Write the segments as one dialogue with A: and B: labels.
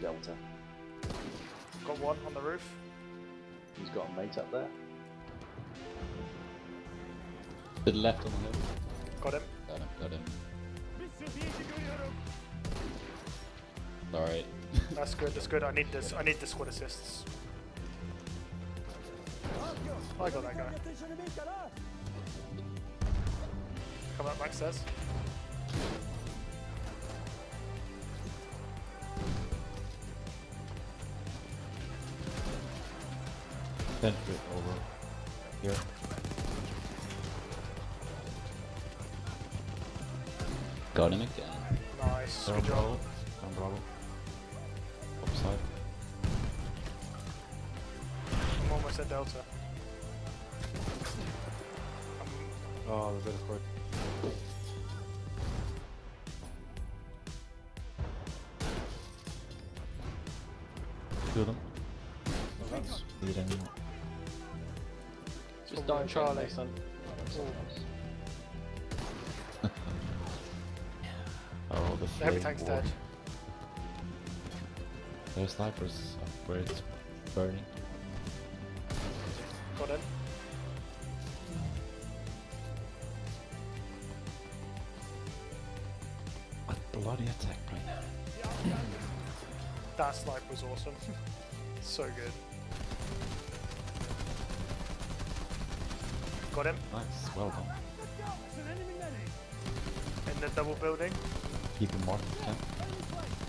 A: Delta.
B: Got one on the roof.
A: He's got a mate up there.
C: To the left on the hill.
B: Got him.
C: Got him, got him. Alright.
B: That's good. That's good. I need this. I need the squad assists. I got that guy. Come up, Max says.
C: Ten foot over. Here. Got him again.
B: Nice.
C: They're
B: Good job.
C: Bravo. On Bravo. Upside.
B: I'm almost at Delta.
D: Um, oh, the bit of quick.
C: Kill them.
D: Oh, that's
C: Need anyone.
B: Just die, Charlie.
A: Son.
C: Oh, the
B: The heavy
C: flame
B: tank's
C: war.
B: dead.
C: There's snipers up where it's burning.
B: Got him.
C: What bloody attack right now?
B: That snipe was awesome. so good. Got him
C: Nice, well done.
B: in the double building.
C: Keep him marked, Ken.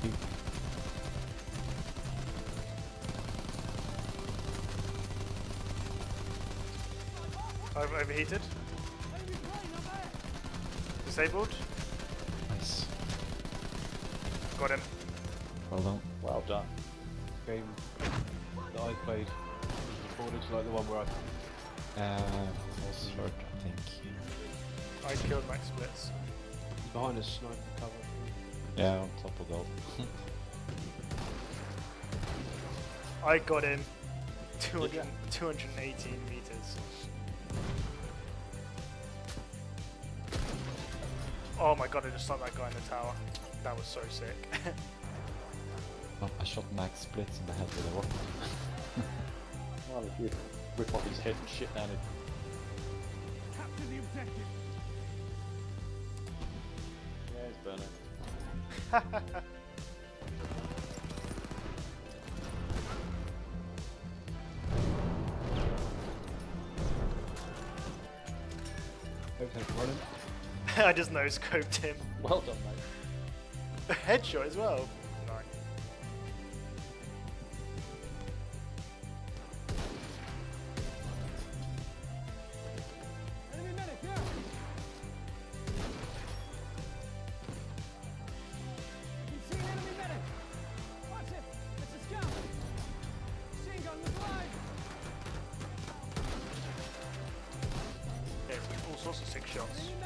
C: Keep.
B: Over overheated. Disabled.
C: Nice.
B: Got him.
C: Well done.
A: Well done.
D: game that I played. Recorded like the one where I
C: Uh, also short, I think.
B: I killed Max Splits.
D: behind a sniper cover.
C: Yeah, on top of that.
B: I got him 200, 218 meters. Oh my god, I just shot that guy in the tower. That was so sick.
C: Oh, I shot Max Splits in the head with a rocket.
A: Well, if you rip off his head and shit down it. Yeah, it's burning.
B: I just no scoped him.
A: Well done, mate.
B: A headshot as well. Nice.